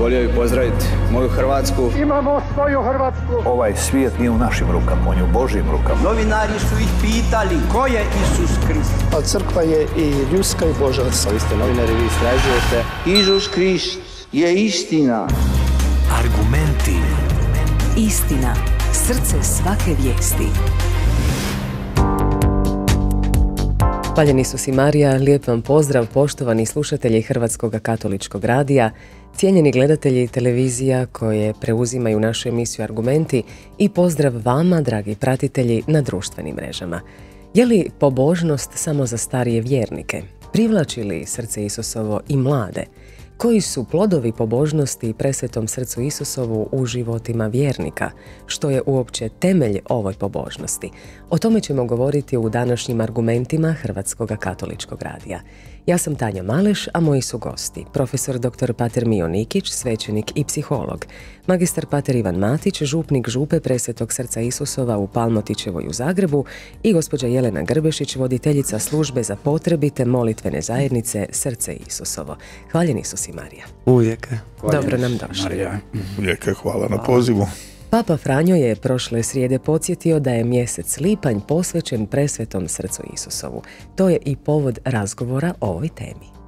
Volio bih pozdraviti moju Hrvatsku. Imamo svoju Hrvatsku. Ovaj svijet nije u našim rukama, on je u Božim rukama. Novinari su ih pitali ko je Isus Krist. A crkva je i ljudska i božanska. Vi ste novinari, vi istražujete. Isus Krist je istina. Argumenti. Istina. Srce svake vijesti. Paljeni su si Marija, lijep vam pozdrav poštovani slušatelji Hrvatskog katoličkog radija, cijenjeni gledatelji televizija koje preuzimaju našu emisiju Argumenti i pozdrav vama, dragi pratitelji, na društvenim mrežama. Je li pobožnost samo za starije vjernike? Privlači li srce Isusovo i mlade? Koji su plodovi pobožnosti i presvetom srcu Isusovu u životima vjernika? Što je uopće temelj ovoj pobožnosti? O tome ćemo govoriti u današnjim argumentima Hrvatskog katoličkog radija. Ja sam Tanja Maleš, a moji su gosti. Profesor dr. Pater Mio Nikić, svećenik i psiholog. Magistar Pater Ivan Matić, župnik župe Presvetog srca Isusova u Palmotićevoj u Zagrebu i gospođa Jelena Grbešić, voditeljica službe za potrebite molitvene zajednice Srce Isusovo. Hvaljeni su si Marija. Uvijek. Dobro nam došli. Marija, uvijek hvala na pozivu. Papa Franjo je prošle srijede podsjetio da je mjesec lipanj posvećen presvetom srcu Isusovu. To je i povod razgovora o ovoj temi.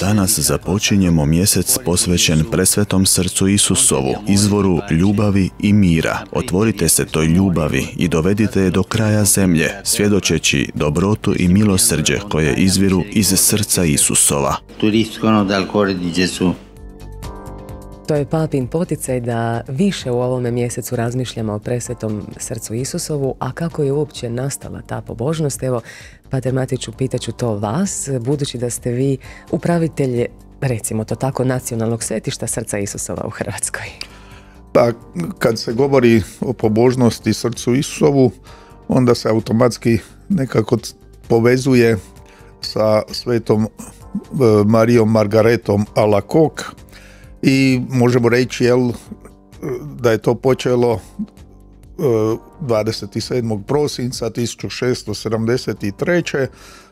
Danas započinjemo mjesec posvećen presvetom srcu Isusovu, izvoru ljubavi i mira. Otvorite se toj ljubavi i dovedite je do kraja zemlje, svjedočeći dobrotu i milosrđe koje izviru iz srca Isusova. To je papin poticaj da više u ovome mjesecu razmišljamo o presvetom srcu Isusovu, a kako je uopće nastala ta pobožnost? Evo, Pater Matiću, pitaću to vas, budući da ste vi upravitelj, recimo to tako, nacionalnog svetišta srca Isusova u Hrvatskoj. Pa, kad se govori o pobožnosti srcu Isusovu, onda se automatski nekako povezuje sa svetom e, Marijom Margaretom Alakok, i možemo reći jel, da je to počelo 27. E, prosinca 1673.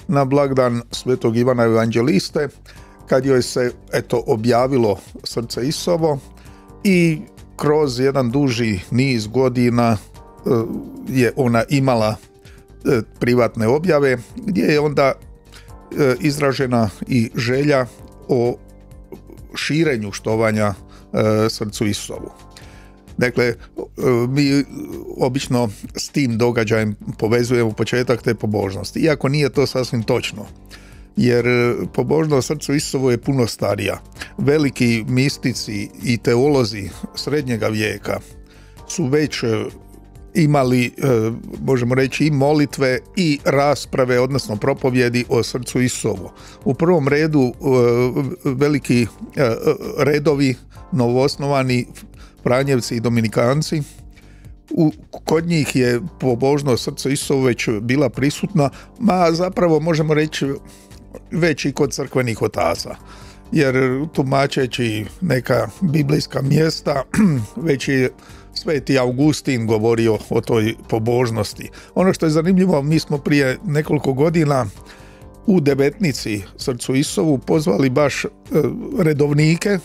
na blagdan svetog Ivana Evanđeliste kad joj se eto objavilo srce Isovo i kroz jedan duži niz godina e, je ona imala e, privatne objave gdje je onda izražena i želja o širenju štovanja e, srcu Isusovu. Dakle, e, mi obično s tim događajem povezujemo početak te pobožnosti, iako nije to sasvim točno. Jer pobožnost srcu Isusovu je puno starija. Veliki mistici i teolozi srednjega vijeka su već imali, e, možemo reći, i molitve i rasprave, odnosno propovjedi o srcu Isusovu. U prvom redu e, veliki e, redovi novoosnovani Franjevci i Dominikanci, u, kod njih je pobožno srce Isusovo već bila prisutna, ma zapravo možemo reći već i kod crkvenih otaca jer tumačeći neka biblijska mjesta već je Sveti Augustin govorio o toj pobožnosti. Ono što je zanimljivo, mi smo prije nekoliko godina u Debetnici Srcu Isovu pozvali baš e, redovnike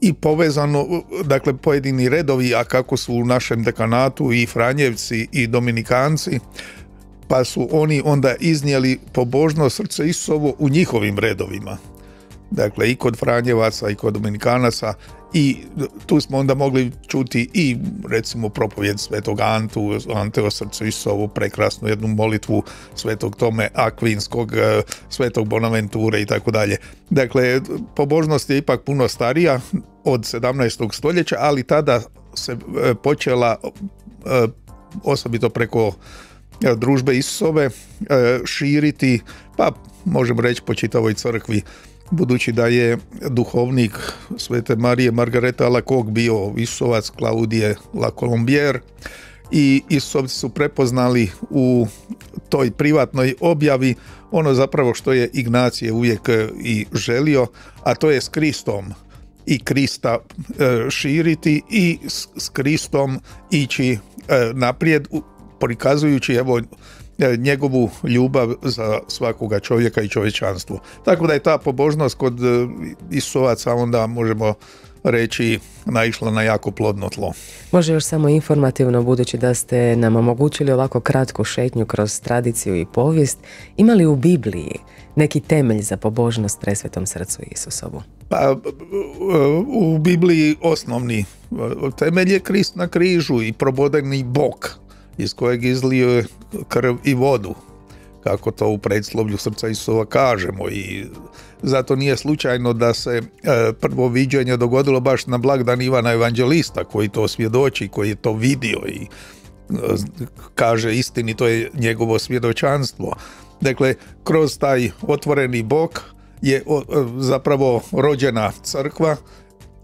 i povezano, dakle pojedini redovi, a kako su u našem dekanatu i Franjevci i Dominikanci, pa su oni onda iznijeli pobožnost Srce Isovo u njihovim redovima. Dakle, i kod Franjevaca i kod Dominikanaca i tu smo onda mogli čuti i recimo propovjed svetog Antu, Ante o srcu Isovu, prekrasnu jednu molitvu svetog Tome Akvinskog, e, svetog Bonaventure i tako dalje. Dakle, pobožnost je ipak puno starija od 17. stoljeća, ali tada se e, počela e, osobito preko družbe Isusove širiti, pa možemo reći po čitavoj crkvi budući da je duhovnik Svete Marije Margareta Lakog bio Isusovac Klaudije La Colombier i Isusovci su prepoznali u toj privatnoj objavi ono zapravo što je Ignacije uvijek e, i želio, a to je s Kristom i Krista e, širiti i s Kristom ići e, naprijed prikazujući evo njegovu ljubav za svakoga čovjeka i čovječanstvo. Tako da je ta pobožnost kod e, Isusovaca onda možemo reći naišla na jako plodno tlo. Može još samo informativno, budući da ste nam omogućili ovako kratku šetnju kroz tradiciju i povijest, imali u Bibliji neki temelj za pobožnost presvetom srcu Isusovu? Pa u Bibliji osnovni temelj je Krist na križu i probodeni bok iz kojeg izlio je krv i vodu kako to u predslovlju srca Isova kažemo i zato nije slučajno da se e, prvo viđenje dogodilo baš na blagdan Ivana Evanđelista koji to svjedoči, koji je to vidio i e, kaže istini, to je njegovo svjedočanstvo. Dakle, kroz taj otvoreni bok je zapravo rođena crkva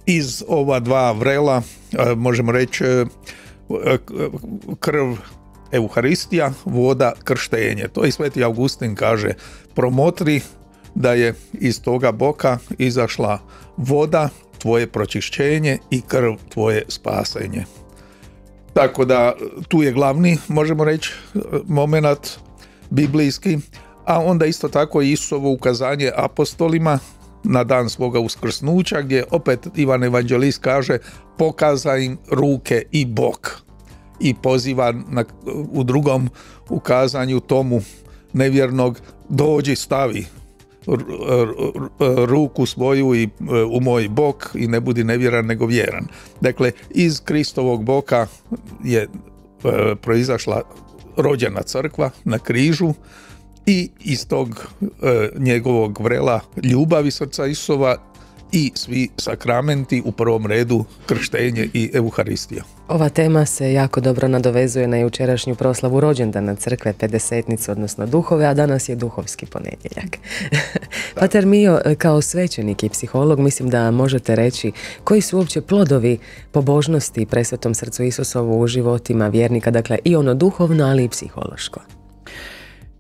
iz ova dva vrela, e, možemo reći krv Euharistija, voda, krštenje. To i Sveti Augustin kaže, promotri da je iz toga boka izašla voda, tvoje pročišćenje i krv tvoje spasenje. Tako da tu je glavni, možemo reći, moment biblijski, a onda isto tako i Isusovo ukazanje apostolima na dan svoga uskrsnuća gdje opet Ivan Evanđelist kaže pokaza im ruke i bok i poziva na, u drugom ukazanju tomu nevjernog dođi stavi ruku svoju i u moj bok i ne budi nevjeran nego vjeran. Dakle, iz Kristovog boka je e, proizašla rođena crkva na križu i iz tog e, njegovog vrela ljubavi srca Isova i svi sakramenti u prvom redu krštenje i euharistija. Ova tema se jako dobro nadovezuje na jučerašnju proslavu rođendana crkve pedesetnicu, odnosno duhove, a danas je duhovski ponedjeljak. Pater Mio, kao svećenik i psiholog, mislim da možete reći koji su uopće plodovi pobožnosti presvetom srcu Isusovu u životima vjernika, dakle i ono duhovno, ali i psihološko.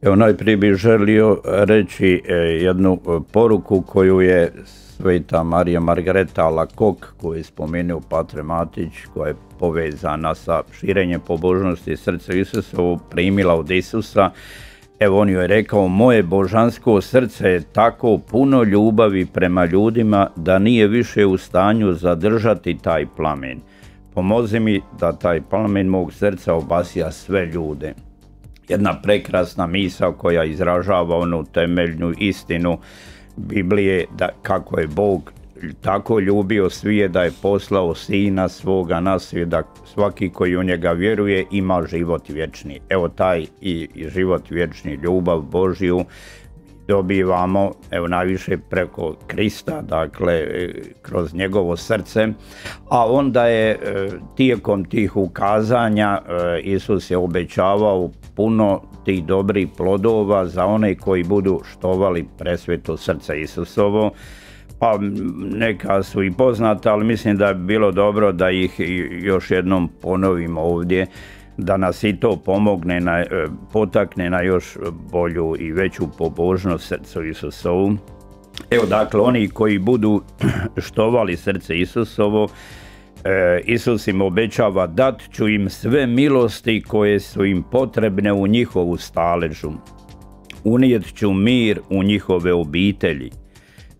Evo najprije bih želio reći e, jednu poruku koju je Sveta Marija Margareta Lakok koju je spomenuo Patre Matić koja je povezana sa širenjem pobožnosti srca Isusovu primila od Isusa Evo on joj je rekao, moje božansko srce je tako puno ljubavi prema ljudima da nije više u stanju zadržati taj plamen. Pomozi mi da taj plamen mog srca obasija sve ljude. Jedna prekrasna misa koja izražava onu temeljnu istinu Biblije da kako je Bog tako ljubio svijet da je poslao sina svoga na svijet da svaki koji u njega vjeruje ima život vječni. Evo taj i život vječni, ljubav Božju dobivamo evo najviše preko Krista, dakle kroz njegovo srce, a onda je e, tijekom tih ukazanja e, Isus je obećavao puno tih dobrih plodova za one koji budu štovali presveto srce Isusovo. Pa neka su i poznata, ali mislim da je bilo dobro da ih još jednom ponovimo ovdje da nas i to pomogne, na, e, potakne na još bolju i veću pobožnost srcu Isusovu. Evo dakle, oni koji budu štovali srce Isusovo, e, Isus im obećava dat ću im sve milosti koje su im potrebne u njihovu staležu. Unijet ću mir u njihove obitelji.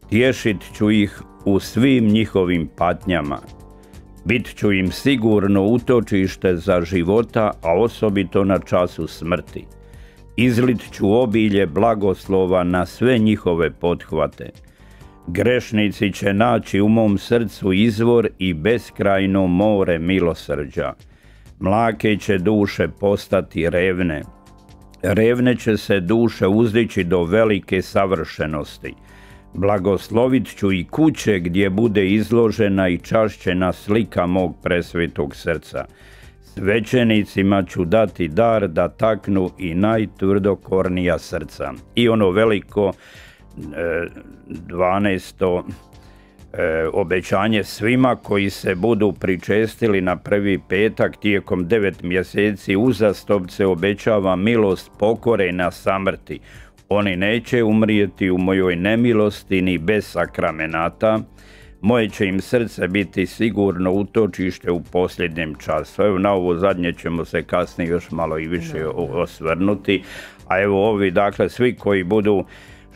Tješit ću ih u svim njihovim patnjama Bit ću im sigurno utočište za života, a osobito na času smrti. Izlit ću obilje blagoslova na sve njihove pothvate. Grešnici će naći u mom srcu izvor i beskrajno more milosrđa. Mlake će duše postati revne. Revne će se duše uzdići do velike savršenosti. Blagoslovit ću i kuće gdje bude izložena i čašćena slika mog presvetog srca. Svećenicima ću dati dar da taknu i najtvrdokornija srca. I ono veliko e, 12. E, obećanje svima koji se budu pričestili na prvi petak tijekom devet mjeseci uzastopce obećava milost pokore na samrti oni neće umrijeti u mojoj nemilosti ni bez sakramenata, moje će im srce biti sigurno utočište u posljednjem času. Evo na ovo zadnje ćemo se kasnije još malo i više osvrnuti, a evo ovi dakle svi koji budu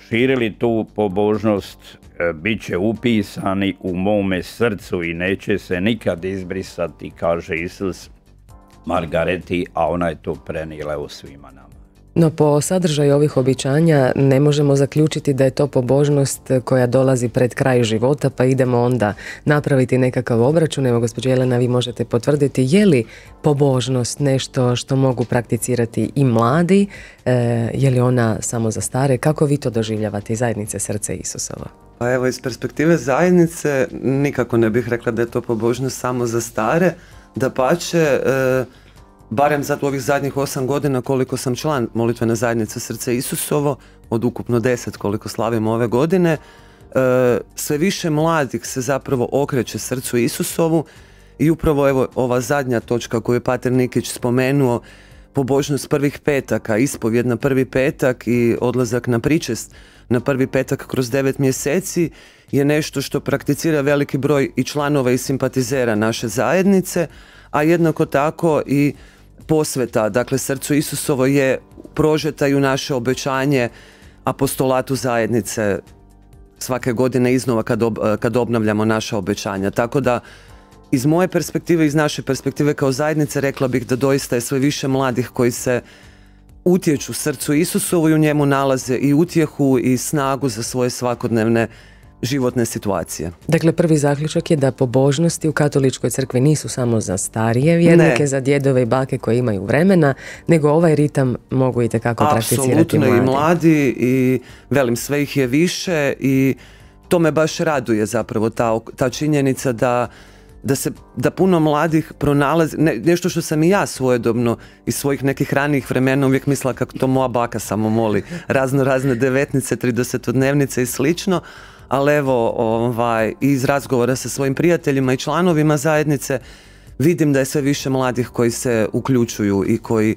širili tu pobožnost e, bit će upisani u mome srcu i neće se nikad izbrisati, kaže Isus Margareti, a ona je to prenijela u svima nama. No po sadržaju ovih običanja ne možemo zaključiti da je to pobožnost koja dolazi pred kraj života pa idemo onda napraviti nekakav obračun. Evo gospođo Jelena vi možete potvrditi je li pobožnost nešto što mogu prakticirati i mladi, e, je li ona samo za stare, kako vi to doživljavate iz zajednice Srce Isusova? Pa evo iz perspektive zajednice nikako ne bih rekla da je to pobožnost samo za stare, da pače e, barem za ovih zadnjih osam godina koliko sam član molitvene zajednice Srce Isusovo, od ukupno deset koliko slavimo ove godine, e, sve više mladih se zapravo okreće srcu Isusovu i upravo evo ova zadnja točka koju je Pater Nikić spomenuo, pobožnost prvih petaka, ispovjed na prvi petak i odlazak na pričest na prvi petak kroz devet mjeseci je nešto što prakticira veliki broj i članova i simpatizera naše zajednice, a jednako tako i posveta, dakle srcu Isusovo je prožeta i u naše obećanje apostolatu zajednice svake godine iznova kad, kad obnavljamo naša obećanja. Tako da iz moje perspektive, iz naše perspektive kao zajednice rekla bih da doista je sve više mladih koji se utječu srcu Isusovu i u njemu nalaze i utjehu i snagu za svoje svakodnevne životne situacije. Dakle, prvi zaključak je da pobožnosti u katoličkoj crkvi nisu samo za starije vjernike, za djedove i bake koji imaju vremena, nego ovaj ritam mogu i tekako prakticirati mladi. i mladi i velim sve ih je više i to me baš raduje zapravo ta, ta činjenica da da se da puno mladih pronalazi nešto što sam i ja svojedobno iz svojih nekih ranijih vremena uvijek mislila kako to moja baka samo moli razno razne devetnice, tridesetodnevnice i slično ali evo ovaj, iz razgovora sa svojim prijateljima i članovima zajednice vidim da je sve više mladih koji se uključuju i koji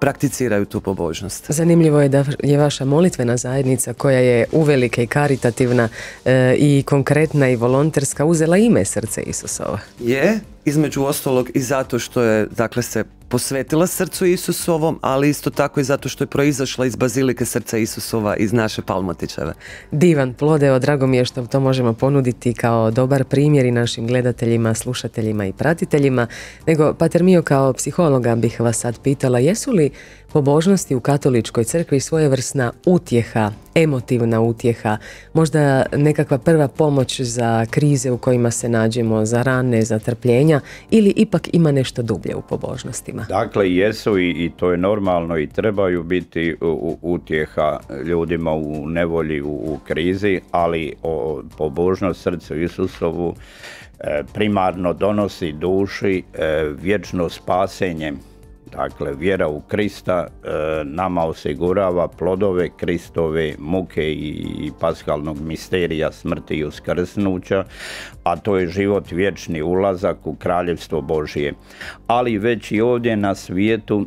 prakticiraju tu pobožnost. Zanimljivo je da je vaša molitvena zajednica koja je uvelike i karitativna e, i konkretna i volonterska uzela ime Srce Isusova. Je, između ostalog i zato što je dakle se posvetila srcu Isusovom, ali isto tako i zato što je proizašla iz Bazilike srca Isusova iz naše Palmotićeve. Divan plodeo, drago mi je što to možemo ponuditi kao dobar primjer i našim gledateljima, slušateljima i pratiteljima. Nego, Pater Mio, kao psihologa bih vas sad pitala, jesu li pobožnosti u katoličkoj crkvi svojevrsna utjeha, emotivna utjeha, možda nekakva prva pomoć za krize u kojima se nađemo, za rane, za trpljenja ili ipak ima nešto dublje u pobožnostima? Dakle, jesu i, i to je normalno i trebaju biti utjeha ljudima u nevolji, u, krizi, ali o pobožnost srcu Isusovu e, primarno donosi duši e, vječno spasenje Dakle, vjera u Krista e, nama osigurava plodove Kristove muke i paskalnog misterija smrti i uskrsnuća, a to je život vječni ulazak u kraljevstvo Božije. Ali već i ovdje na svijetu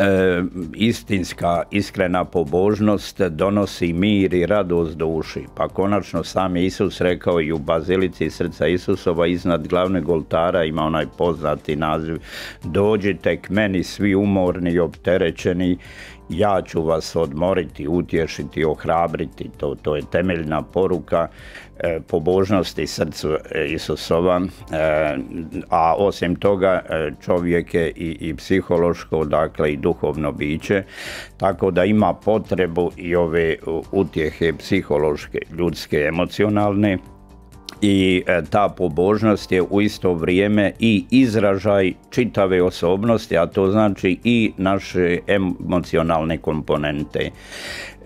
e, istinska, iskrena pobožnost donosi mir i radost duši. Pa konačno sam je Isus rekao i u Bazilici srca Isusova iznad glavnog oltara ima onaj poznati naziv Dođite k meni svi umorni i opterećeni ja ću vas odmoriti, utješiti, ohrabriti, to, to je temeljna poruka pobožnosti srcu e, Isusova, e, a osim toga čovjek je i, psihološko, dakle i duhovno biće, tako da ima potrebu i ove utjehe psihološke, ljudske, emocionalne, i e, ta pobožnost je u isto vrijeme i izražaj čitave osobnosti, a to znači i naše emocionalne komponente.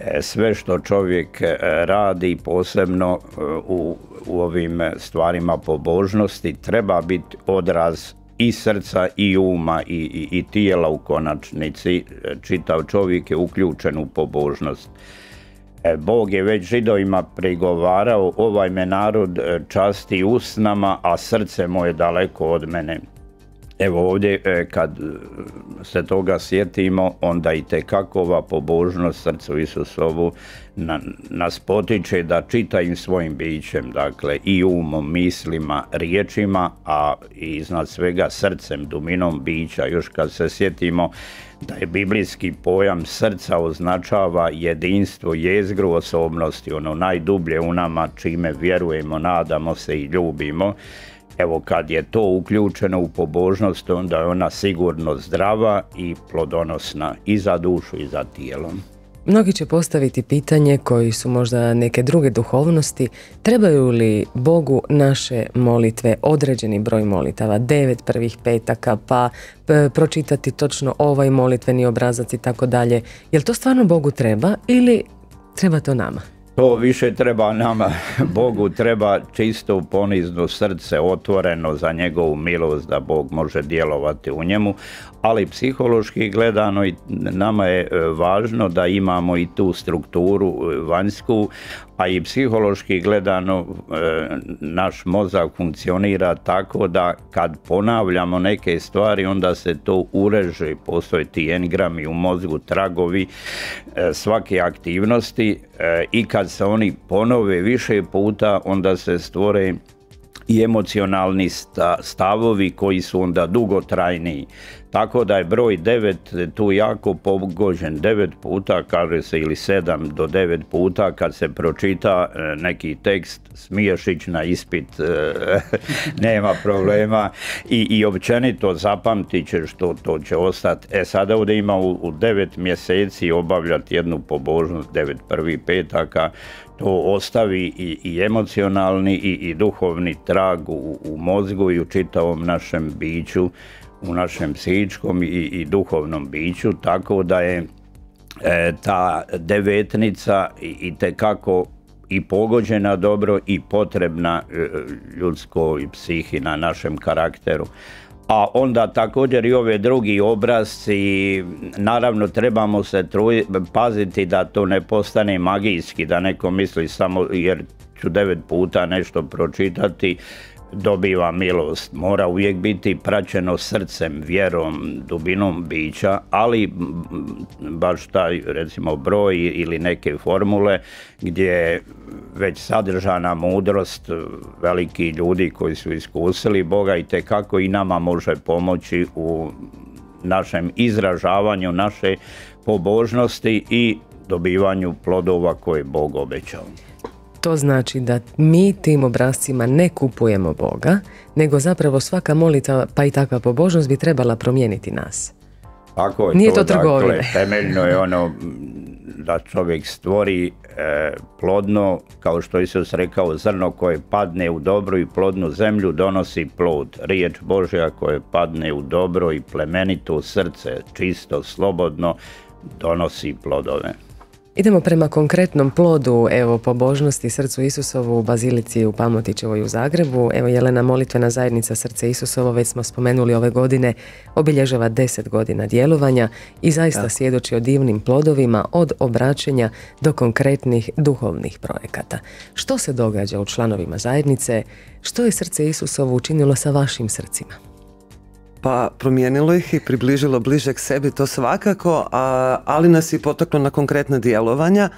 E, sve što čovjek e, radi posebno u, u ovim stvarima pobožnosti treba biti odraz i srca i uma i, i, i tijela u konačnici. Čitav čovjek je uključen u pobožnost. E, Bog je već židovima prigovarao, ovaj me narod e, časti usnama, a srce moje daleko od mene. Evo ovdje e, kad e, se toga sjetimo, onda i tekakova pobožnost srcu Isusovu na, nas potiče da čitaju svojim bićem, dakle i umom, mislima, riječima, a iznad svega srcem, duminom bića. Još kad se sjetimo da je biblijski pojam srca označava jedinstvo, jezgru osobnosti, ono najdublje u nama čime vjerujemo, nadamo se i ljubimo. Evo kad je to uključeno u pobožnost, onda je ona sigurno zdrava i plodonosna i za dušu i za tijelom. Mnogi će postaviti pitanje koji su možda neke druge duhovnosti, trebaju li Bogu naše molitve, određeni broj molitava, devet prvih petaka, pa pročitati točno ovaj molitveni obrazac i tako dalje. Jel to stvarno Bogu treba ili treba to nama? To više treba nama, Bogu treba čisto ponizno srce otvoreno za njegovu milost da Bog može djelovati u njemu, ali psihološki gledano i nama je e, važno da imamo i tu strukturu e, vanjsku, a i psihološki gledano e, naš mozak funkcionira tako da kad ponavljamo neke stvari onda se to ureže, postoje ti engrami u mozgu, tragovi svake aktivnosti i kad se oni ponove više puta onda se stvore i emocionalni stavovi koji su onda dugotrajniji. Tako da je broj 9 tu jako pogođen. 9 puta, kaže se, ili 7 do 9 puta kad se pročita e, neki tekst, smiješ ići na ispit, e, nema problema. I, I općenito zapamtit ćeš to, to će ostati. E sada ovdje ima u, u 9 mjeseci obavljati jednu pobožnost, 9 prvi petaka, to ostavi i, i emocionalni i, i duhovni trag u, u mozgu i u čitavom našem biću u našem psihičkom i, i duhovnom biću, tako da je e, ta devetnica i tekako i pogođena dobro i potrebna e, ljudskoj psihi na našem karakteru. A onda također i ove drugi obrazci, naravno trebamo se paziti da to ne postane magijski, da neko misli samo jer ću devet puta nešto pročitati, dobiva milost. Mora uvijek biti praćeno srcem, vjerom, dubinom bića, ali baš taj recimo broj ili neke formule gdje već sadržana mudrost veliki ljudi koji su iskusili Boga i kako i nama može pomoći u našem izražavanju naše pobožnosti i dobivanju plodova koje Bog obećao. To znači da mi tim obrazcima ne kupujemo Boga, nego zapravo svaka molita, pa i takva pobožnost bi trebala promijeniti nas. Tako je Nije to, to dakle, temeljno je ono da čovjek stvori e, plodno, kao što Isus rekao, zrno koje padne u dobru i plodnu zemlju donosi plod. Riječ Božja koje padne u dobro i plemenito srce, čisto, slobodno, donosi plodove. Idemo prema konkretnom plodu, evo, pobožnosti Srcu Isusovu u Bazilici u Pamotićevoj u Zagrebu. Evo, Jelena Molitvena zajednica Srce Isusovo, već smo spomenuli ove godine, obilježava deset godina djelovanja i zaista svjedoči o divnim plodovima od obraćenja do konkretnih duhovnih projekata. Što se događa u članovima zajednice? Što je Srce Isusovo učinilo sa vašim srcima? Pa promijenilo ih i približilo bliže k sebi, to svakako, a, ali nas i potaklo na konkretna djelovanja.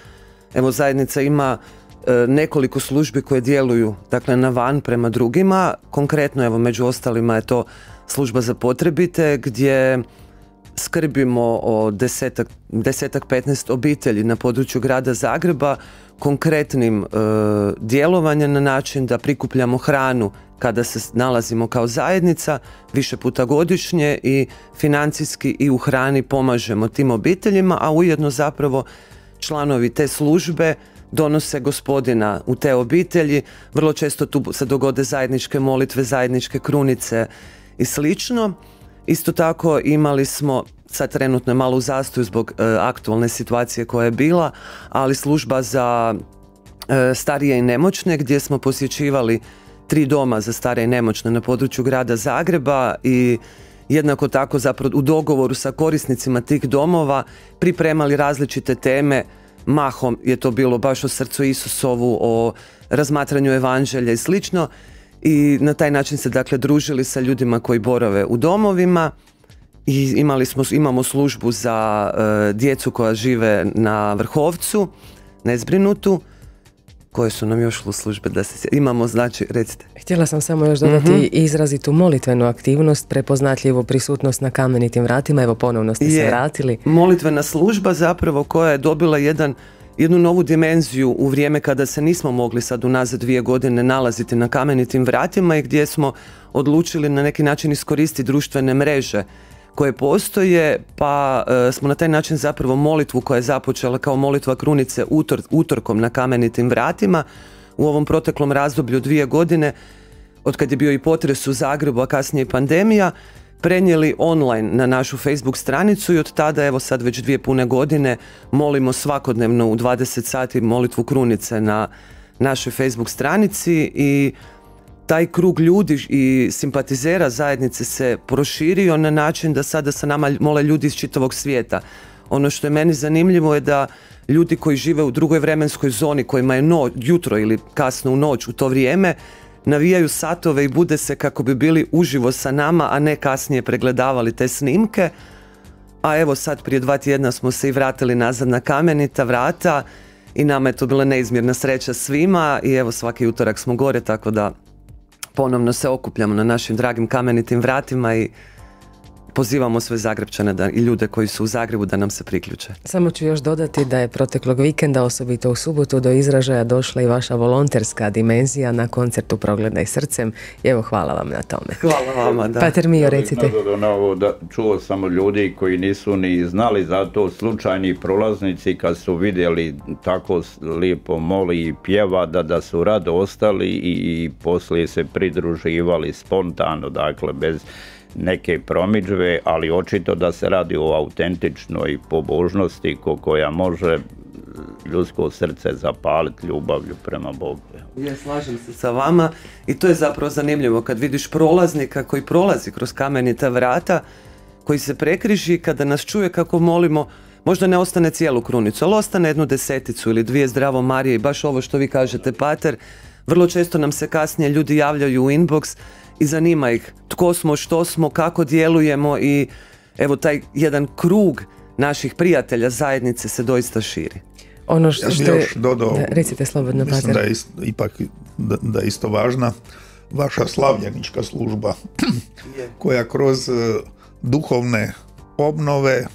Evo zajednica ima e, nekoliko službi koje djeluju dakle na van prema drugima. Konkretno evo među ostalima je to služba za potrebite gdje skrbimo o desetak, desetak 15 obitelji na području grada Zagreba konkretnim e, djelovanjem na način da prikupljamo hranu kada se nalazimo kao zajednica više puta godišnje i financijski i u hrani pomažemo tim obiteljima, a ujedno zapravo članovi te službe donose gospodina u te obitelji. Vrlo često tu se dogode zajedničke molitve, zajedničke krunice i slično. Isto tako imali smo sad trenutno je malo u zastoju zbog e, aktualne situacije koja je bila, ali služba za e, starije i nemoćne gdje smo posjećivali tri doma za stare i nemoćne na području grada Zagreba i jednako tako zapravo u dogovoru sa korisnicima tih domova pripremali različite teme. Mahom je to bilo baš o srcu Isusovu, o razmatranju evanđelja i slično. I na taj način se dakle družili sa ljudima koji borave u domovima. I imali smo, imamo službu za e, djecu koja žive na Vrhovcu, nezbrinutu, koje su nam još u službe da se imamo znači recite. Htjela sam samo još dodati mm izrazitu molitvenu aktivnost prepoznatljivu prisutnost na kamenitim vratima. Evo ponovno ste se vratili. Molitvena služba zapravo koja je dobila jedan jednu novu dimenziju u vrijeme kada se nismo mogli sad unazad dvije godine nalaziti na kamenitim vratima i gdje smo odlučili na neki način iskoristiti društvene mreže koje postoje, pa e, smo na taj način zapravo molitvu koja je započela kao molitva krunice utor, utorkom na kamenitim vratima u ovom proteklom razdoblju dvije godine, od kad je bio i potres u Zagrebu, a kasnije i pandemija, prenijeli online na našu Facebook stranicu i od tada, evo sad već dvije pune godine, molimo svakodnevno u 20 sati molitvu krunice na našoj Facebook stranici i taj krug ljudi i simpatizera zajednice se proširio na način da sada sa nama mole ljudi iz čitavog svijeta. Ono što je meni zanimljivo je da ljudi koji žive u drugoj vremenskoj zoni kojima je no, jutro ili kasno u noć u to vrijeme navijaju satove i bude se kako bi bili uživo sa nama, a ne kasnije pregledavali te snimke. A evo sad prije dva tjedna smo se i vratili nazad na kamenita vrata i nama je to bila neizmjerna sreća svima i evo svaki utorak smo gore tako da ponovno se okupljamo na našim dragim kamenitim vratima i pozivamo sve Zagrebčane da, i ljude koji su u Zagrebu da nam se priključe. Samo ću još dodati da je proteklog vikenda, osobito u subotu, do izražaja došla i vaša volonterska dimenzija na koncertu Progledaj srcem. I evo, hvala vam na tome. Hvala vama, da. Pater Mio, recite. Da, čuo sam ljudi koji nisu ni znali za to slučajni prolaznici kad su vidjeli tako lijepo moli i pjeva da, da su rado ostali i, i poslije se pridruživali spontano, dakle bez neke promiđve, ali očito da se radi o autentičnoj pobožnosti ko koja može ljudsko srce zapaliti ljubavlju prema Bogu. Ja slažem se sa vama i to je zapravo zanimljivo kad vidiš prolaznika koji prolazi kroz kamenita vrata, koji se prekriži kada nas čuje kako molimo Možda ne ostane cijelu krunicu, ali ostane jednu deseticu ili dvije zdravo Marije i baš ovo što vi kažete, Pater. Vrlo često nam se kasnije ljudi javljaju u inbox i zanima ih tko smo, što smo, kako djelujemo i evo taj jedan krug naših prijatelja zajednice se doista širi. Ono što, ja još dodao, recite slobodno, mislim da je ipak da, je isto važna vaša slavljenička služba koja kroz e, duhovne obnove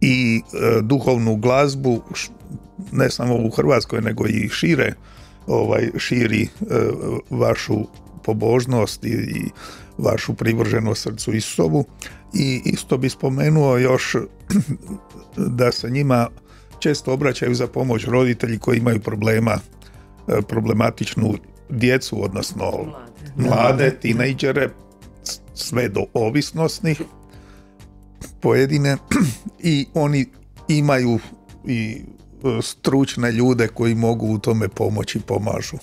i e, duhovnu glazbu ne samo u Hrvatskoj nego i šire ovaj širi e, vašu pobožnost i, vašu privrženost srcu Isusovu i isto bi spomenuo još da se njima često obraćaju za pomoć roditelji koji imaju problema e, problematičnu djecu, odnosno mlade, tinejdžere, sve do ovisnosnih pojedine. I oni imaju i e, stručne ljude koji mogu u tome pomoći i pomažu.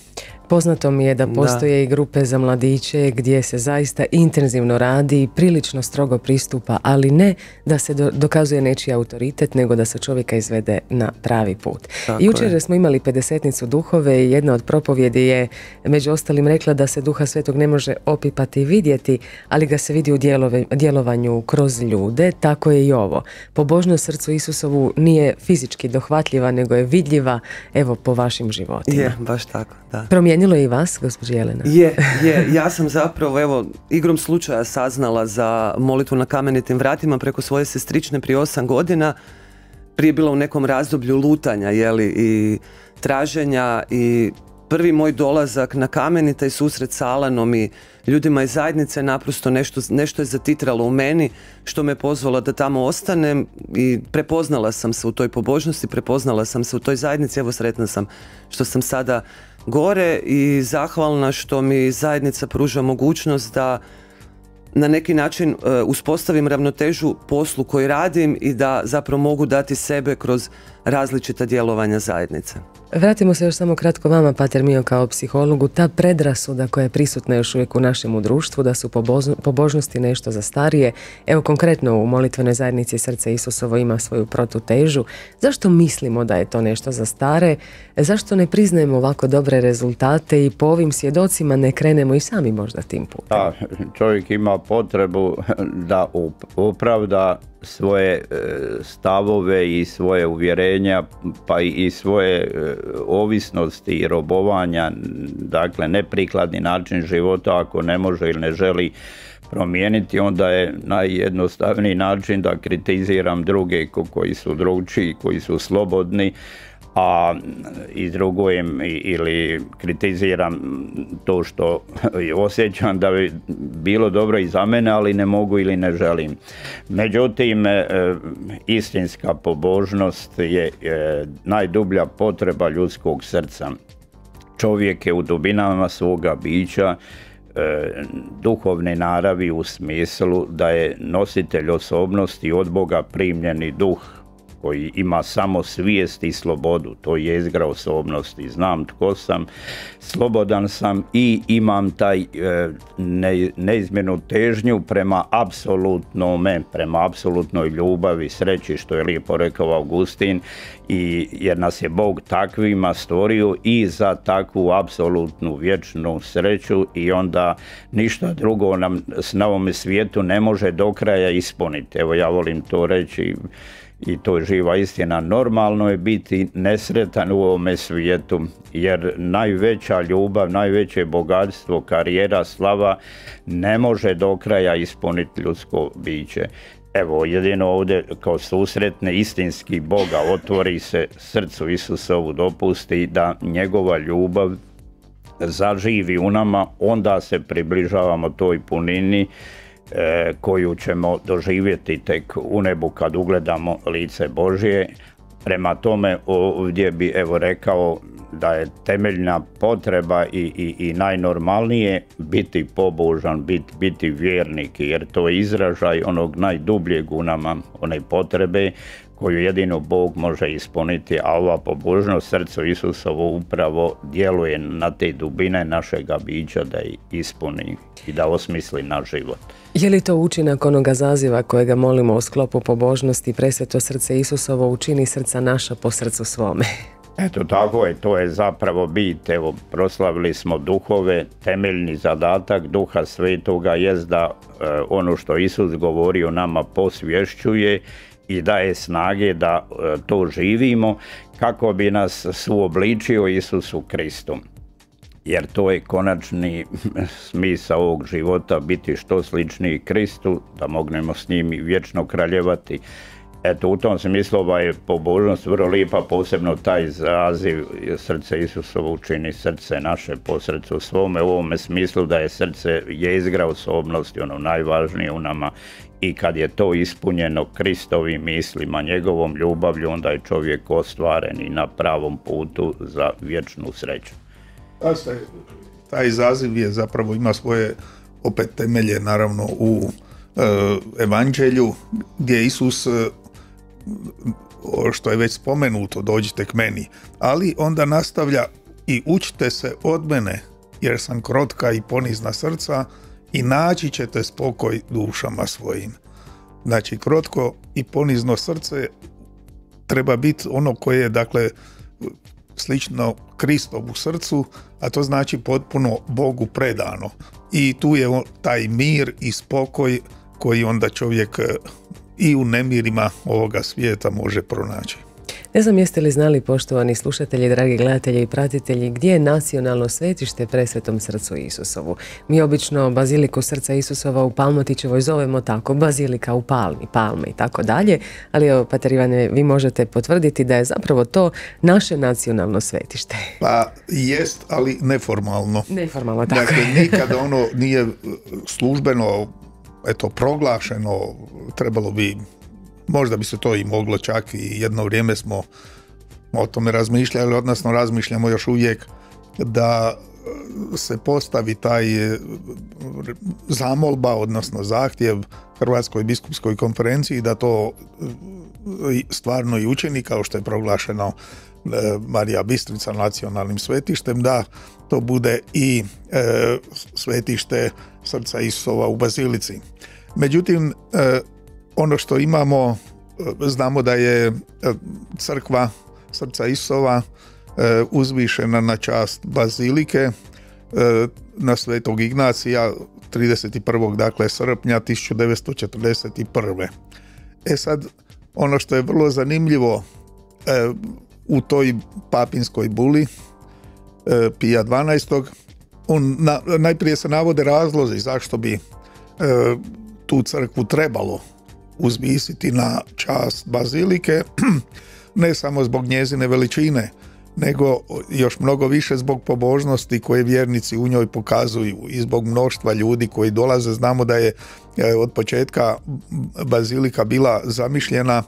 Poznato mi je da postoje i grupe za mladiće gdje se zaista intenzivno radi i prilično strogo pristupa, ali ne da se dokazuje nečiji autoritet, nego da se čovjeka izvede na pravi put. Tako Jučer smo imali pedesetnicu duhove i jedna od propovjedi je među ostalim rekla da se duha svetog ne može opipati i vidjeti, ali ga se vidi u djelovanju kroz ljude, tako je i ovo. Pobožnost srcu Isusovu nije fizički dohvatljiva, nego je vidljiva, evo, po vašim životima. Je, baš tako, da. Promijenilo je i vas, gospođa Jelena? Je, je. Ja sam zapravo, evo, igrom slučaja saznala za molitvu na kamenitim vratima preko svoje sestrične prije osam godina. Prije bila u nekom razdoblju lutanja, jeli, i traženja i prvi moj dolazak na kamenita i susret sa Alanom i ljudima iz zajednice naprosto nešto, nešto je zatitralo u meni što me pozvalo da tamo ostanem i prepoznala sam se u toj pobožnosti, prepoznala sam se u toj zajednici, evo sretna sam što sam sada gore i zahvalna što mi zajednica pruža mogućnost da na neki način e, uspostavim ravnotežu poslu koji radim i da zapravo mogu dati sebe kroz različita djelovanja zajednice. Vratimo se još samo kratko vama, Pater Mio, kao psihologu. Ta predrasuda koja je prisutna još uvijek u našemu društvu, da su pobožnosti nešto za starije. Evo konkretno u molitvenoj zajednici Srce Isusovo ima svoju protutežu. Zašto mislimo da je to nešto za stare? Zašto ne priznajemo ovako dobre rezultate i po ovim svjedocima ne krenemo i sami možda tim putem? Da, čovjek ima potrebu da opravda svoje e, stavove i svoje uvjerenja pa i svoje e, ovisnosti i robovanja, dakle neprikladni način života ako ne može ili ne želi promijeniti, onda je najjednostavniji način da kritiziram druge koji su drugčiji, koji su slobodni, a izrugujem ili kritiziram to što osjećam da bi bilo dobro i za mene, ali ne mogu ili ne želim. Međutim, e, istinska pobožnost je e, najdublja potreba ljudskog srca. Čovjek je u dubinama svoga bića e, duhovne naravi u smislu da je nositelj osobnosti od Boga primljeni duh koji ima samo svijest i slobodu, to je izgra osobnosti, znam tko sam, slobodan sam i imam taj e, neizmjernu težnju prema apsolutnome, prema apsolutnoj ljubavi, sreći, što je lijepo rekao Augustin, i, jer nas je Bog takvima stvorio i za takvu apsolutnu vječnu sreću i onda ništa drugo nam na ovome svijetu ne može do kraja ispuniti. Evo ja volim to reći i to je živa istina. Normalno je biti nesretan u ovome svijetu jer najveća ljubav, najveće bogatstvo, karijera, slava ne može do kraja ispuniti ljudsko biće. Evo, jedino ovdje kao susretne istinski Boga otvori se srcu Isusovu dopusti da njegova ljubav zaživi u nama, onda se približavamo toj punini koju ćemo doživjeti tek u nebu kad ugledamo lice Božije. Prema tome ovdje bi evo rekao da je temeljna potreba i, i, i najnormalnije biti pobožan, biti, biti vjernik jer to je izražaj onog najdubljeg u nama, one potrebe koju jedino Bog može ispuniti, a ova pobožnost srcu Isusovo upravo djeluje na te dubine našega bića da ih ispuni i da osmisli naš život. Je li to učinak onoga zaziva kojega molimo u sklopu pobožnosti presveto srce Isusovo učini srca naša po srcu svome? Eto tako je, to je zapravo bit. Evo, proslavili smo duhove, temeljni zadatak duha svetoga jest da e, ono što Isus govori o nama posvješćuje i daje snage da e, to živimo kako bi nas suobličio Isusu Kristu. Jer to je konačni smisao ovog života, biti što sličniji Kristu, da mognemo s njim vječno kraljevati. Eto, u tom smislu ovaj pobožnost vrlo lijepa, posebno taj zaziv srce Isusovo učini srce naše po srcu svome, u ovome smislu da je srce jezgra osobnosti, ono najvažnije u nama i kad je to ispunjeno Kristovim mislima, njegovom ljubavlju, onda je čovjek ostvaren i na pravom putu za vječnu sreću. Taj zaziv je zapravo ima svoje opet temelje naravno u e, evanđelju gdje Isus e, što je već spomenuto dođite k meni ali onda nastavlja i učite se od mene jer sam krotka i ponizna srca i naći ćete spokoj dušama svojim. Znači, krotko i ponizno srce treba biti ono koje je, dakle, slično Kristovu srcu, a to znači potpuno Bogu predano. I tu je taj mir i spokoj koji onda čovjek i u nemirima ovoga svijeta može pronaći. Ne znam jeste li znali, poštovani slušatelji, dragi gledatelji i pratitelji, gdje je nacionalno svetište presvetom srcu Isusovu. Mi obično baziliku srca Isusova u Palmotićevoj zovemo tako, bazilika u Palmi, Palme i tako dalje, ali evo, Pater Ivane, vi možete potvrditi da je zapravo to naše nacionalno svetište. Pa jest, ali neformalno. Neformalno, tako Dakle, nikada ono nije službeno eto, proglašeno, trebalo bi možda bi se to i moglo čak i jedno vrijeme smo o tome razmišljali, odnosno razmišljamo još uvijek da se postavi taj e, zamolba, odnosno zahtjev Hrvatskoj biskupskoj konferenciji da to e, stvarno i učini kao što je proglašeno Marija Bistrica nacionalnim svetištem, da to bude i svetište srca Isusova u Bazilici. Međutim, ono što imamo, znamo da je crkva srca Isova uzvišena na čast Bazilike na Svetog Ignacija 31. dakle srpnja 1941. E sad, ono što je vrlo zanimljivo e, u toj papinskoj buli e, Pija 12. On, najprije se navode razlozi zašto bi e, tu crkvu trebalo uzvisiti na čast bazilike, ne samo zbog njezine veličine, nego još mnogo više zbog pobožnosti koje vjernici u njoj pokazuju i zbog mnoštva ljudi koji dolaze. Znamo da je e, od početka bazilika bila zamišljena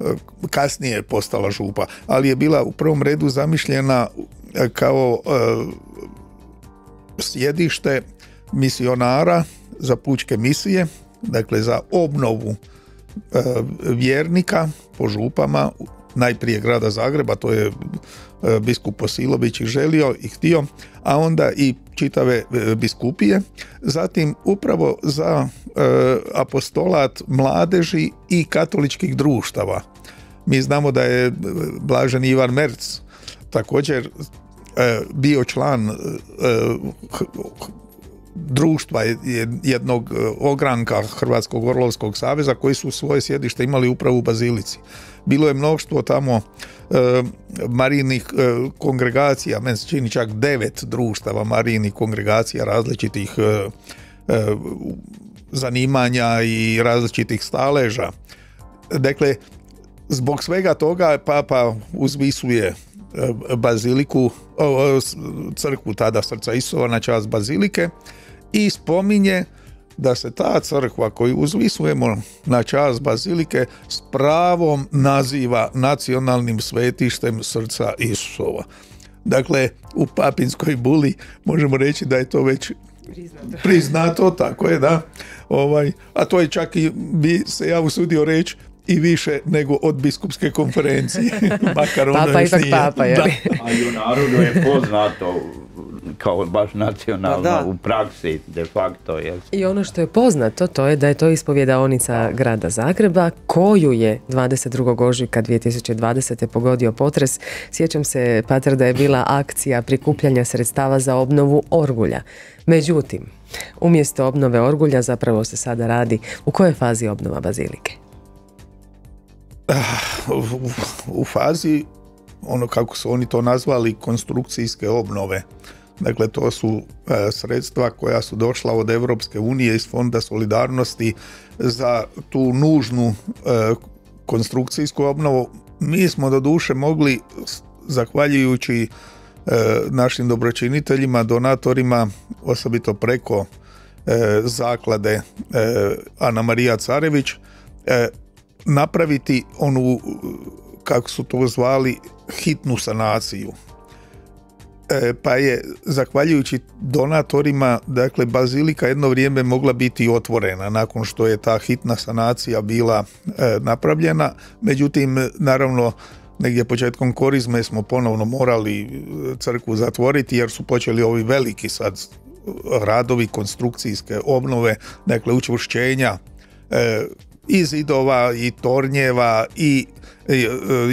e, kasnije je postala župa, ali je bila u prvom redu zamišljena e, kao sjedište misionara za pučke misije, dakle za obnovu vjernika po župama najprije grada Zagreba, to je e, biskup Posilović ih želio i htio, a onda i čitave e, biskupije. Zatim upravo za e, apostolat mladeži i katoličkih društava. Mi znamo da je Blažen Ivan Merc također bio član društva jednog ogranka Hrvatskog Orlovskog saveza koji su svoje sjedište imali upravo u Bazilici bilo je mnoštvo tamo e, marinih e, kongregacija, meni se čini čak devet društava marinih kongregacija različitih e, zanimanja i različitih staleža. Dakle, zbog svega toga papa uzvisuje baziliku, crkvu tada srca Isova na čast bazilike i spominje da se ta crkva koju uzvisujemo na čas bazilike s pravom naziva nacionalnim svetištem srca Isusova. Dakle, u papinskoj buli možemo reći da je to već priznato, priznato tako je, da. Ovaj, a to je čak i bi se ja usudio reći i više nego od biskupske konferencije. Makar ono papa ipak papa, je A i u narodu je poznato kao baš nacionalno u praksi de facto. je. I ono što je poznato to je da je to ispovjedaonica grada Zagreba koju je 22. ožujka 2020. pogodio potres. Sjećam se, Pater, da je bila akcija prikupljanja sredstava za obnovu Orgulja. Međutim, umjesto obnove Orgulja zapravo se sada radi u kojoj fazi obnova Bazilike? u fazi ono kako su oni to nazvali konstrukcijske obnove. Dakle, to su e, sredstva koja su došla od Europske unije iz Fonda solidarnosti za tu nužnu e, konstrukcijsku obnovu. Mi smo do duše mogli, zahvaljujući e, našim dobročiniteljima, donatorima, osobito preko zaklade Ana Marija Carević, napraviti onu, kako su to zvali, hitnu sanaciju. E, pa je, zahvaljujući donatorima, dakle, bazilika jedno vrijeme mogla biti otvorena nakon što je ta hitna sanacija bila e, napravljena. Međutim, naravno, negdje početkom korizme smo ponovno morali e, crkvu zatvoriti jer su počeli ovi veliki sad radovi konstrukcijske obnove, dakle učvršćenja i zidova i tornjeva i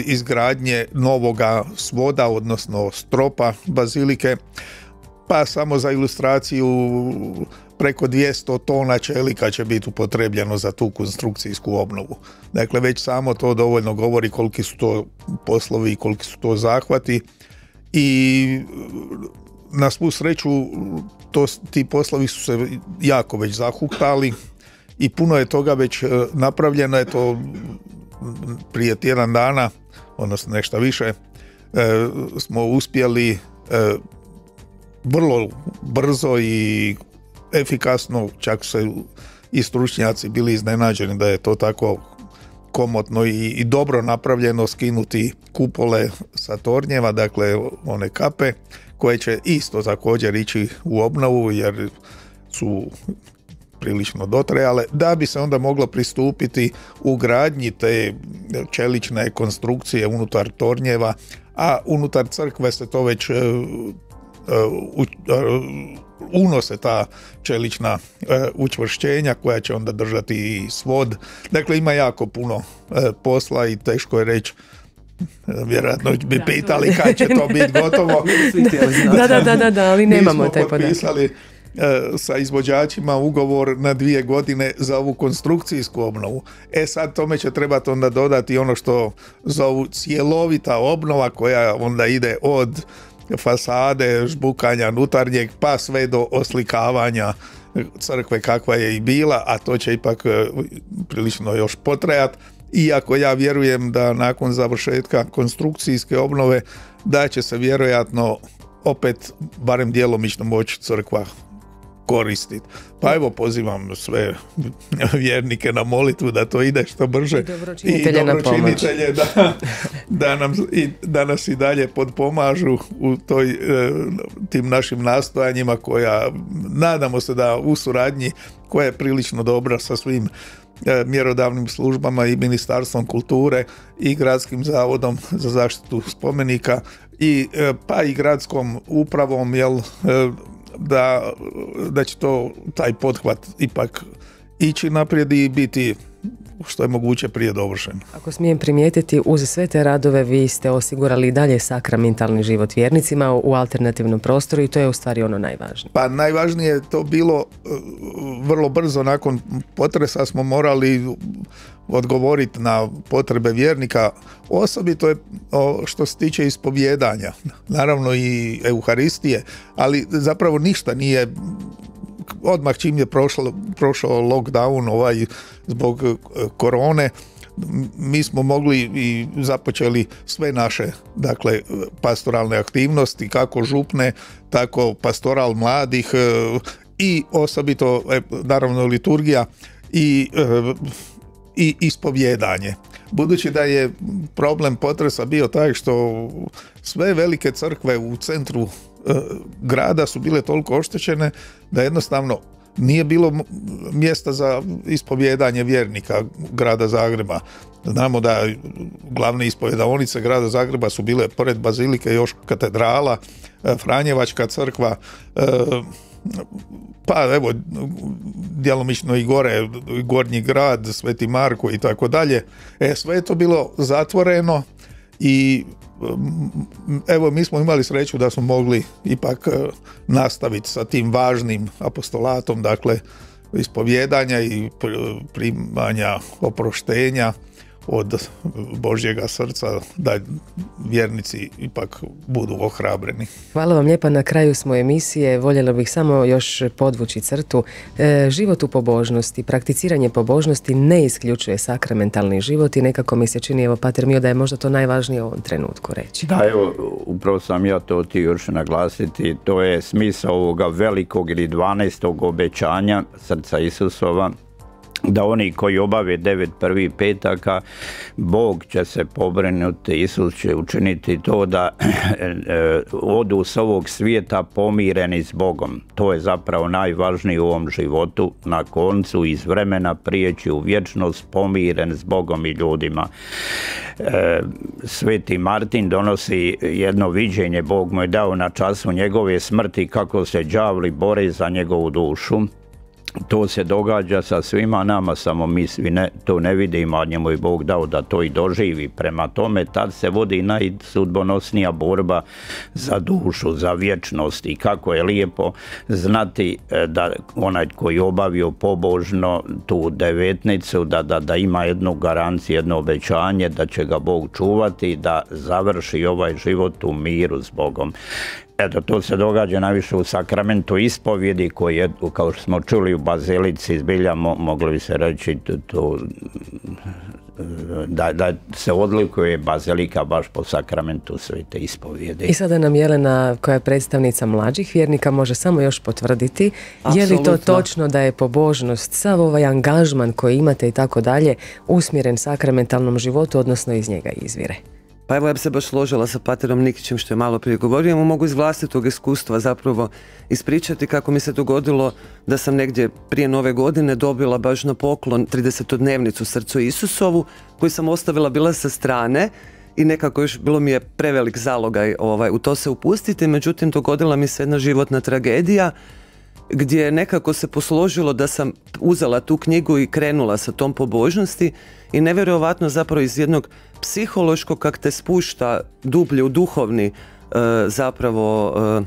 izgradnje novoga svoda, odnosno stropa bazilike, pa samo za ilustraciju preko 200 tona čelika će biti upotrebljeno za tu konstrukcijsku obnovu. Dakle, već samo to dovoljno govori koliki su to poslovi i koliki su to zahvati i na svu sreću to, ti poslovi su se jako već zahuktali i puno je toga već e, napravljeno, je to prije tjedan dana, odnosno nešto više, e, smo uspjeli e, vrlo brzo i efikasno, čak se i stručnjaci bili iznenađeni da je to tako komotno i, i dobro napravljeno skinuti kupole sa tornjeva, dakle one kape koje će isto također ići u obnovu jer su prilično dotrajale, da bi se onda moglo pristupiti u gradnji te čelične konstrukcije unutar tornjeva, a unutar crkve se to već e, unose ta čelična učvršćenja koja će onda držati i svod. Dakle, ima jako puno posla i teško je reći vjerojatno bi pitali kad će to biti gotovo. da, da, da, da, da, ali nemamo potpisali e, sa izvođačima ugovor na dvije godine za ovu konstrukcijsku obnovu. E sad tome će trebati onda dodati ono što zovu cjelovita obnova koja onda ide od fasade, žbukanja nutarnjeg pa sve do oslikavanja crkve kakva je i bila, a to će ipak e, prilično još potrajati iako ja vjerujem da nakon završetka konstrukcijske obnove da će se vjerojatno opet barem djelomično moći crkva koristiti. Pa evo pozivam sve vjernike na molitvu da to ide što brže i dobročinitelje da, da, nam, i, da nas i dalje podpomažu u toj, e, tim našim nastojanjima koja nadamo se da u suradnji koja je prilično dobra sa svim E, mjerodavnim službama i Ministarstvom kulture i Gradskim zavodom za zaštitu spomenika i e, pa i gradskom upravom jel da, da će to taj pothvat ipak ići naprijed i biti što je moguće prije dovršen. Ako smijem primijetiti, uz sve te radove vi ste osigurali dalje sakramentalni život vjernicima u alternativnom prostoru i to je u stvari ono najvažnije. Pa najvažnije je to bilo e, vrlo brzo nakon potresa smo morali odgovoriti na potrebe vjernika, osobito je što se tiče ispovjedanja, naravno i euharistije, ali zapravo ništa nije odmah čim je prošlo, prošao lockdown ovaj zbog e, korone mi smo mogli i započeli sve naše dakle pastoralne aktivnosti kako župne tako pastoral mladih e, i osobito e, naravno liturgija i i ispovjedanje. Budući da je problem potresa bio taj što sve velike crkve u centru grada su bile toliko oštećene da jednostavno nije bilo mjesta za ispovjedanje vjernika grada Zagreba. Znamo da glavne ispovjedaonice grada Zagreba su bile pored bazilike još katedrala, e, Franjevačka crkva, e, pa evo djelomično i gore Gornji grad, Sveti Marko i tako dalje. E, sve je to bilo zatvoreno i evo mi smo imali sreću da smo mogli ipak e, nastaviti sa tim važnim apostolatom, dakle ispovjedanja i primanja oproštenja od Božjega srca da vjernici ipak budu ohrabreni. Hvala vam lijepa. Na kraju smo emisije. Voljela bih samo još podvući crtu. E, život u pobožnosti, prakticiranje pobožnosti ne isključuje sakramentalni život i nekako mi se čini, evo Pater Mio, da je možda to najvažnije u ovom trenutku reći. Da, evo, upravo sam ja to ti još naglasiti. To je smisao ovoga velikog ili 12. obećanja srca Isusova da oni koji obave devet prvih petaka, Bog će se pobrinuti, Isus će učiniti to da e, odu s ovog svijeta pomireni s Bogom. To je zapravo najvažnije u ovom životu. Na koncu iz vremena prijeći u vječnost pomiren s Bogom i ljudima. E, Sveti Martin donosi jedno viđenje, Bog mu je dao na času njegove smrti kako se đavli bore za njegovu dušu to se događa sa svima nama, samo mi svi ne, to ne vidimo, a njemu je Bog dao da to i doživi. Prema tome, tad se vodi najsudbonosnija borba za dušu, za vječnost i kako je lijepo znati e, da onaj koji obavio pobožno tu devetnicu, da, da, da ima jednu garanciju, jedno obećanje da će ga Bog čuvati, da završi ovaj život u miru s Bogom. Eto, to se događa najviše u sakramentu ispovjedi koji je, kao što smo čuli u Bazilici, zbilja mogli bi se reći to, da, da se odlikuje bazilika baš po sakramentu svete ispovjede. I sada nam Jelena, koja je predstavnica mlađih vjernika, može samo još potvrditi je li to točno da je pobožnost, sav ovaj angažman koji imate i tako dalje, usmjeren sakramentalnom životu, odnosno iz njega izvire? Pa evo ja bi se baš složila sa Paterom Nikićem što je malo prije govorio. Ja mu mogu iz vlastitog iskustva zapravo ispričati kako mi se dogodilo da sam negdje prije nove godine dobila baš na poklon 30-dnevnicu Srcu Isusovu koju sam ostavila bila sa strane i nekako još bilo mi je prevelik zalogaj ovaj, u to se upustiti, međutim dogodila mi se jedna životna tragedija gdje nekako se posložilo da sam uzela tu knjigu i krenula sa tom pobožnosti i nevjerojatno zapravo iz jednog psihološkog kak te spušta dublje u duhovni e, zapravo e,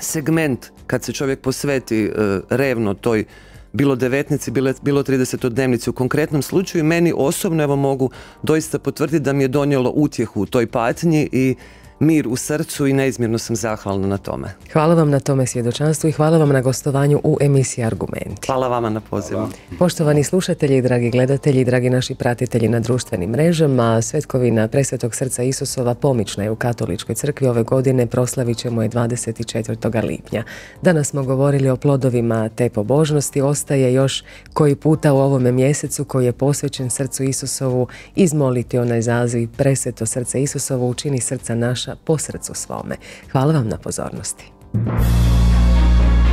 segment kad se čovjek posveti e, revno toj bilo devetnici, bilo, bilo 30 dnevnici. U konkretnom slučaju meni osobno evo mogu doista potvrditi da mi je donijelo utjehu u toj patnji i mir u srcu i neizmjerno sam zahvalna na tome. Hvala vam na tome svjedočanstvu i hvala vam na gostovanju u emisiji Argumenti. Hvala vama na pozivu. Poštovani slušatelji, dragi gledatelji, dragi naši pratitelji na društvenim mrežama, Svetkovina Presvetog srca Isusova pomična je u Katoličkoj crkvi ove godine, proslavit ćemo je 24. lipnja. Danas smo govorili o plodovima te pobožnosti, ostaje još koji puta u ovome mjesecu koji je posvećen srcu Isusovu izmoliti onaj zaziv Presveto srce Isusovo učini srca naša po srcu svome. Hvala vam na pozornosti.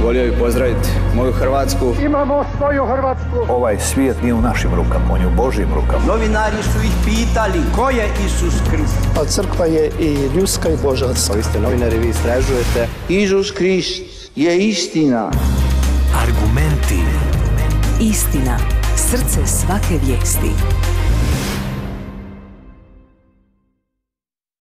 Volio bih pozdraviti moju Hrvatsku. Imamo svoju Hrvatsku. Ovaj svijet nije u našim rukama, on je u Božjim rukama. Novinari su ih pitali ko je Isus Krist. A crkva je i ljudska i božanska. Vi ste novinari, vi istražujete. Isus Krist je istina. Argumenti. Istina, srce svake vijesti.